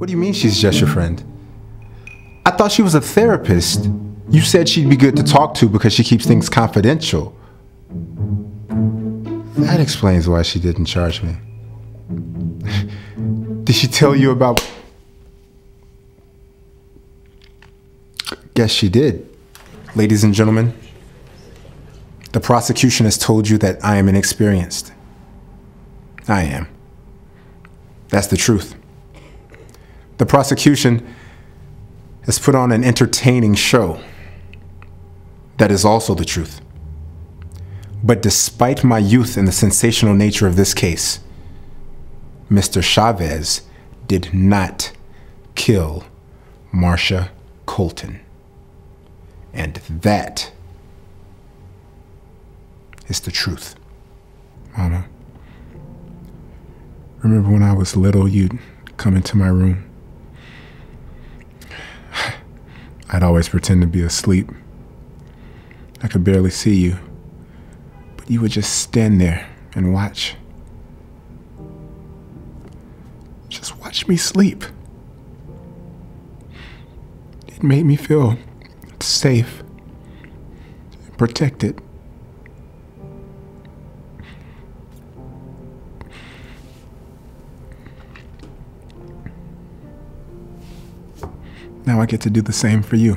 What do you mean she's just your friend? I thought she was a therapist. You said she'd be good to talk to because she keeps things confidential. That explains why she didn't charge me. Did she tell you about. Guess she did. Ladies and gentlemen, the prosecution has told you that I am inexperienced. I am. That's the truth. The prosecution has put on an entertaining show. That is also the truth. But despite my youth and the sensational nature of this case, Mr. Chavez did not kill Marcia Colton. And that is the truth. Mama, remember when I was little, you'd come into my room? I'd always pretend to be asleep. I could barely see you, but you would just stand there and watch. Just watch me sleep. It made me feel safe, and protected. Now I get to do the same for you.